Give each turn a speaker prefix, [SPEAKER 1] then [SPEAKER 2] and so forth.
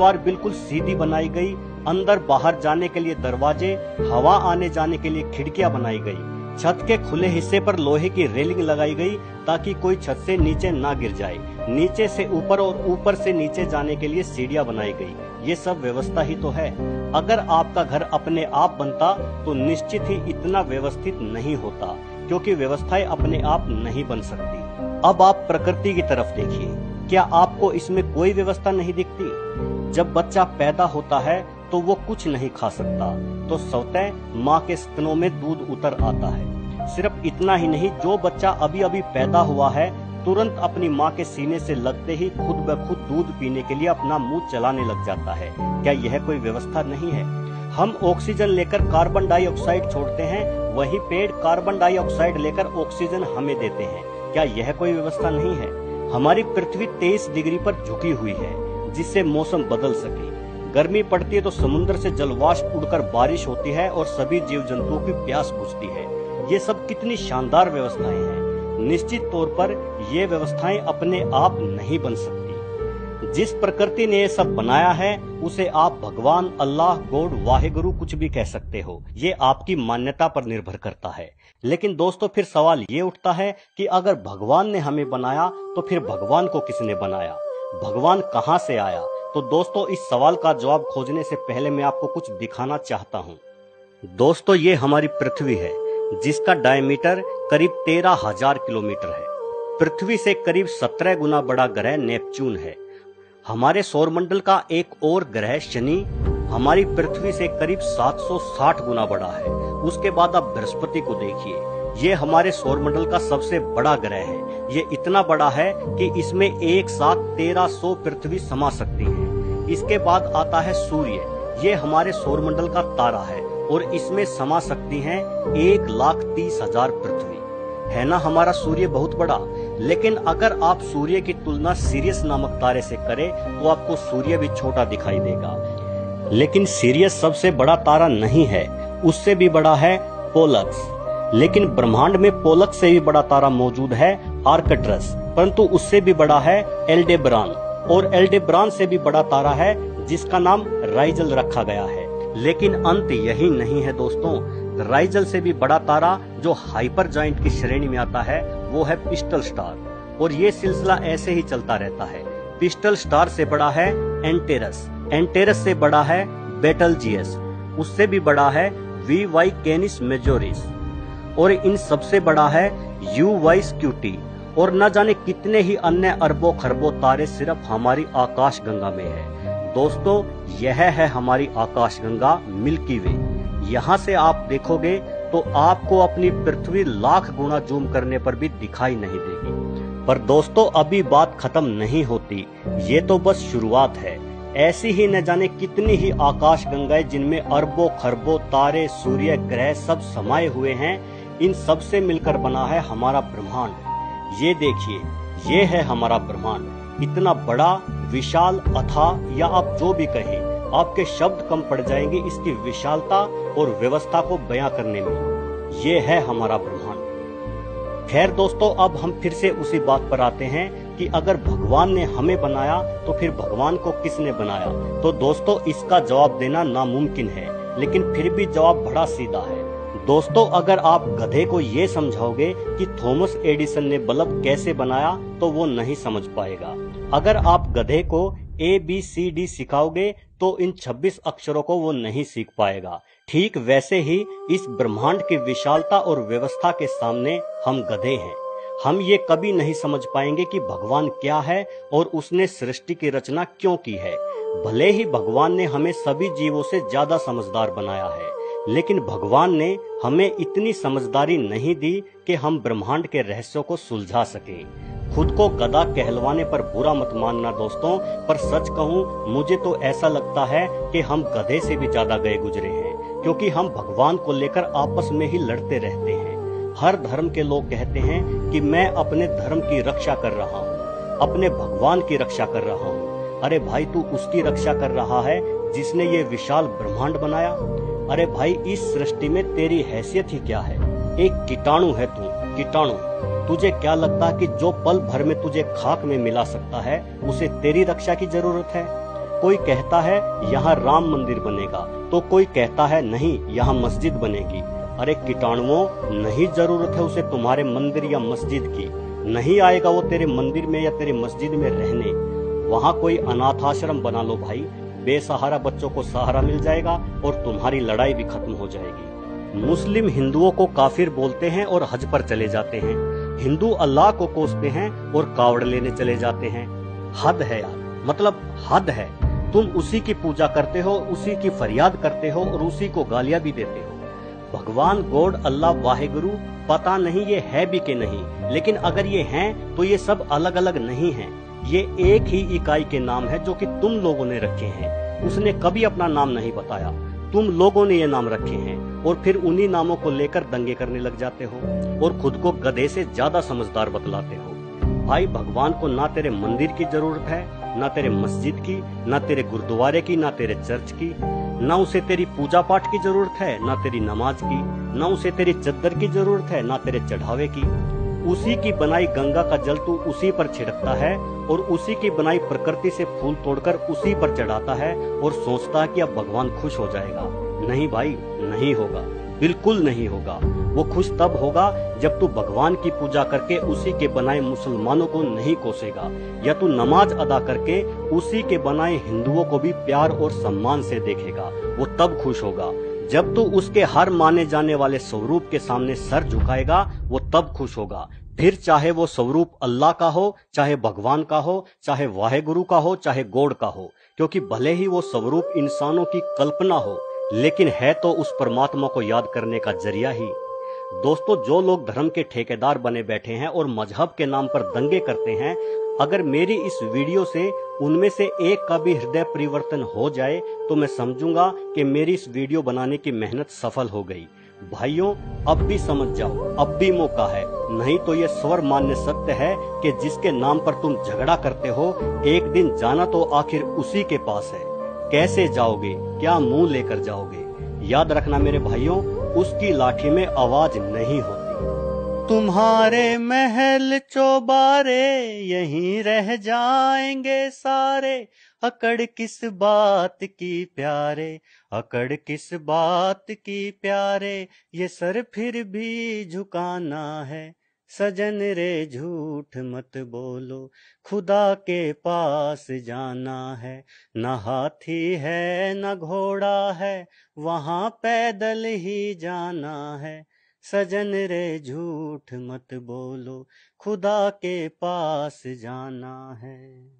[SPEAKER 1] द्वार बिल्कुल सीधी बनाई गई। अंदर बाहर जाने के लिए दरवाजे, हवा आने जाने के लिए खिड़कियाँ बनाई गई। छत के खुले हिस्से पर लोहे की रेलिंग लगाई गई ताकि कोई छत से नीचे ना गिर जाए। नीचे से ऊपर और ऊपर से नीचे जाने के लिए सीढ़ियाँ बनाई गई। ये सब व्यवस्था ही तो है। अगर आपका घर अपने आप बनता तो निश्चित ही इतना व्यवस्थित नहीं होता, क्योंकि व्यवस्थाएँ अपने आप नहीं बन सकती। अब आप प्रकृति की तरफ़ देखिए। क्या आपको इसमें कोई व्यवस्था नहीं दिखती? जब बच्चा पैदा होता है तो वो कुछ नहीं खा सकता। तो स्वतः माँ के स्तनों में दूध उतर आता है। सिर्फ़ इतना ही नहीं, जो बच्चा अभी अभी पैदा हुआ है, तुरंत अपनी माँ के सीने से लगते ही खुद ब खुद दूध पीने के लिए अपना मुँह चलाने लग जाता है। क्या यह कोई व्यवस्था नहीं है? हम ऑक्सीजन लेकर कार्बन डाइऑक्साइड छोड़ते हैं, वही पेड़ कार्बन डाइऑक्साइड लेकर ऑक्सीजन हमें देते हैं। क्या यह कोई व्यवस्था नहीं है? हमारी पृथ्वी तेईस डिग्री पर झुकी हुई है, जिससे मौसम बदल सके। गर्मी पड़ती है तो समुद्र से जलवाष्प उड़कर बारिश होती है और सभी जीव जंतुओं की प्यास बुझती है। ये सब कितनी शानदार व्यवस्थाएँ हैं। निश्चित तौर पर ये व्यवस्थाएँ अपने आप नहीं बन सकती। जिस प्रकृति ने ये सब बनाया है, उसे आप भगवान अल्लाह, गॉड, वाहेगुरु कुछ भी कह सकते हो। ये आपकी मान्यता पर निर्भर करता है। लेकिन दोस्तों, फिर सवाल ये उठता है कि अगर भगवान ने हमें बनाया तो फिर भगवान को किसने बनाया? भगवान कहाँ से आया? तो दोस्तों, इस सवाल का जवाब खोजने से पहले मैं आपको कुछ दिखाना चाहता हूँ। दोस्तों, ये हमारी पृथ्वी है, जिसका डायमीटर करीब तेरह हज़ार किलोमीटर है। पृथ्वी से करीब सत्रह गुना बड़ा ग्रह नेपच्यून है। हमारे सौरमंडल का एक और ग्रह शनि हमारी पृथ्वी से करीब 760 गुना बड़ा है। उसके बाद आप बृहस्पति को देखिए। ये हमारे सौरमंडल का सबसे बड़ा ग्रह है। ये इतना बड़ा है कि इसमें एक साथ तेरह सौ पृथ्वी समा सकती है। इसके बाद आता है सूर्य। ये हमारे सौरमंडल का तारा है और इसमें समा सकती हैं एक लाख तीस हज़ार पृथ्वी। है ना हमारा सूर्य बहुत बड़ा? लेकिन अगर आप सूर्य की तुलना सीरियस नामक तारे से करें तो आपको सूर्य भी छोटा दिखाई देगा। लेकिन सीरियस सबसे बड़ा तारा नहीं है, उससे भी बड़ा है पोलक्स। लेकिन ब्रह्मांड में पोलक्स से भी बड़ा तारा मौजूद है आर्कट्रस, परंतु उससे भी बड़ा है एल्डेब्रान। और एल्डेब्रान से भी बड़ा तारा है, जिसका नाम राइजल रखा गया है। लेकिन अंत यही नहीं है दोस्तों। राइजल से भी बड़ा तारा, जो हाइपर जॉइंट की श्रेणी में आता है वो है पिस्टल स्टार। और ये सिलसिला ऐसे ही चलता रहता है। पिस्टल स्टार से बड़ा है एंटेरस। एंटेरस से बड़ा है बेटल जीएस। उससे भी बड़ा है वी वाई केनिस मेजोरिस। और इन सबसे बड़ा है यू वाई स्क्यूटी। और न जाने कितने ही अन्य अरबों खरबों तारे सिर्फ़ हमारी आकाश गंगा में है। दोस्तों, यह है हमारी आकाश गंगा मिल्की वे। यहाँ से आप देखोगे तो आपको अपनी पृथ्वी लाख गुना जूम करने पर भी दिखाई नहीं देगी। पर दोस्तों, अभी बात खत्म नहीं होती। ये तो बस शुरुआत है। ऐसी ही न जाने कितनी ही आकाश गंगाएँ जिनमें अरबों, खरबों, तारे, सूर्य, ग्रह सब समाये हुए हैं, इन सबसे मिलकर बना है हमारा ब्रह्मांड। ये देखिए, ये है हमारा ब्रह्मांड। इतना बड़ा, विशाल अथा या आप जो भी कहें आपके शब्द कम पड़ जाएँगे इसकी विशालता और व्यवस्था को बयां करने में। ये है हमारा ब्रह्मांड। खैर दोस्तों, अब हम फिर से उसी बात पर आते हैं कि अगर भगवान ने हमें बनाया तो फिर भगवान को किसने बनाया? तो दोस्तों, इसका जवाब देना नामुमकिन है, लेकिन फिर भी जवाब बड़ा सीधा है। दोस्तों, अगर आप गधे को ये समझाओगे कि थॉमस एडिसन ने बल्ब कैसे बनाया तो वो नहीं समझ पाएगा। अगर आप गधे को ए बी सी डी सिखाओगे तो इन 26 अक्षरों को वो नहीं सीख पाएगा। ठीक वैसे ही इस ब्रह्मांड की विशालता और व्यवस्था के सामने हम गधे हैं। हम ये कभी नहीं समझ पाएँगे कि भगवान क्या है और उसने सृष्टि की रचना क्यों की है। भले ही भगवान ने हमें सभी जीवों से ज़्यादा समझदार बनाया है, लेकिन भगवान ने हमें इतनी समझदारी नहीं दी कि हम ब्रह्मांड के रहस्यों को सुलझा सके। खुद को गदा कहलवाने पर बुरा मत मानना दोस्तों, पर सच कहूँ, मुझे तो ऐसा लगता है कि हम गधे से भी ज़्यादा गए गुजरे हैं, क्योंकि हम भगवान को लेकर आपस में ही लड़ते रहते हैं। हर धर्म के लोग कहते हैं कि मैं अपने धर्म की रक्षा कर रहा हूँ, अपने भगवान की रक्षा कर रहा हूँ। अरे भाई, तू उसकी रक्षा कर रहा है जिसने ये विशाल ब्रह्मांड बनाया? अरे भाई, इस सृष्टि में तेरी हैसियत ही क्या है? एक कीटाणु है तू, कीटाणु। तुझे क्या लगता कि जो पल भर में तुझे खाक में मिला सकता है, उसे तेरी रक्षा की ज़रूरत है? कोई कहता है, यहाँ राम मंदिर बनेगा। तो कोई कहता है, नहीं, यहाँ मस्जिद बनेगी। अरे कीटाणुओं, नहीं ज़रूरत है उसे तुम्हारे मंदिर या मस्जिद की। नहीं आएगा वो तेरे मंदिर में या तेरे मस्जिद में रहने। वहाँ कोई अनाथ आश्रम बना लो भाई। बेसहारा बच्चों को सहारा मिल जाएगा और तुम्हारी लड़ाई भी खत्म हो जाएगी। मुस्लिम हिंदुओं को काफिर बोलते हैं और हज पर चले जाते हैं। हिंदू अल्लाह को कोसते हैं और कावड़ लेने चले जाते हैं। हद है यार। मतलब हद है। तुम उसी की पूजा करते हो, उसी की फरियाद करते हो और उसी को गालियाँ भी देते हो। भगवान गॉड अल्लाह वाहेगुरु, पता नहीं ये है भी के नहीं, लेकिन अगर ये हैं तो ये सब अलग अलग नहीं हैं। ये एक ही इकाई के नाम है जो कि तुम लोगों ने रखे हैं। उसने कभी अपना नाम नहीं बताया। तुम लोगों ने ये नाम रखे हैं और फिर उन्हीं नामों को लेकर दंगे करने लग जाते हो और खुद को गधे से ज़्यादा समझदार बतलाते हो। भाई, भगवान को ना तेरे मंदिर की ज़रूरत है, ना तेरे मस्जिद की, ना तेरे गुरुद्वारे की, ना तेरे चर्च की, ना उसे तेरी पूजा पाठ की ज़रूरत है, ना तेरी नमाज़ की, ना उसे तेरी चद्दर की ज़रूरत है, ना तेरे चढ़ावे की। उसी की बनाई गंगा का जल तू उसी पर छिड़कता है और उसी की बनाई प्रकृति से फूल तोड़कर उसी पर चढ़ाता है और सोचता है कि अब भगवान खुश हो जाएगा। नहीं भाई, नहीं होगा। बिल्कुल नहीं होगा। वो खुश तब होगा जब तू भगवान की पूजा करके उसी के बनाए मुसलमानों को नहीं कोसेगा। या तू नमाज़ अदा करके उसी के बनाए हिंदुओं को भी प्यार और सम्मान से देखेगा। वो तब खुश होगा। जब तू उसके हर माने जाने वाले स्वरूप के सामने सर झुकाएगा, वो तब खुश होगा। फिर चाहे वो स्वरूप अल्लाह का हो, चाहे भगवान का हो, चाहे वाहे गुरु का हो, चाहे गोड का हो, क्योंकि भले ही वो स्वरूप इंसानों की कल्पना हो, लेकिन है तो उस परमात्मा को याद करने का ज़रिया ही। दोस्तों, जो लोग धर्म के ठेकेदार बने बैठे हैं और मज़हब के नाम पर दंगे करते हैं अगर मेरी इस वीडियो से उनमें से एक का भी हृदय परिवर्तन हो जाए तो मैं समझूँगा कि मेरी इस वीडियो बनाने की मेहनत सफल हो गई। भाइयों, अब भी समझ जाओ, अब भी मौका है। नहीं तो ये स्वर मान्य सत्य है कि जिसके नाम पर तुम झगड़ा करते हो, एक दिन जाना तो आखिर उसी के पास है। कैसे जाओगे? क्या मुँह लेकर जाओगे? याद रखना मेरे भाइयों, उसकी लाठी में आवाज़ नहीं होती। तुम्हारे महल चौबारे, यहीं रह जाएँगे सारे। अकड़ किस बात की प्यारे, अकड़ किस बात की प्यारे। ये सर फिर भी झुकाना है, सजन रे झूठ मत बोलो। खुदा के पास जाना है, न हाथी है, न घोड़ा है, वहाँ पैदल ही जाना है। सजन रे झूठ मत बोलो खुदा के पास जाना है।